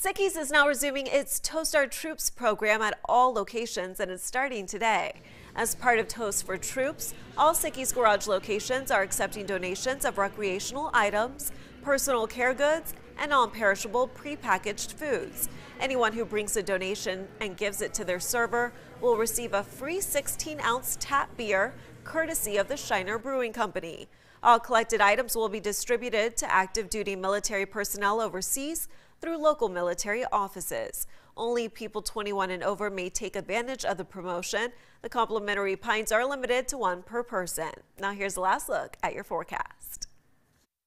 Sickies is now resuming its Toast Our Troops program at all locations and it's starting today. As part of Toast for Troops, all Sickies Garage locations are accepting donations of recreational items, personal care goods, and non-perishable prepackaged foods. Anyone who brings a donation and gives it to their server will receive a free 16-ounce tap beer courtesy of the Shiner Brewing Company. All collected items will be distributed to active duty military personnel overseas through local military offices. Only people 21 and over may take advantage of the promotion. The complimentary pints are limited to one per person. Now here's the last look at your forecast.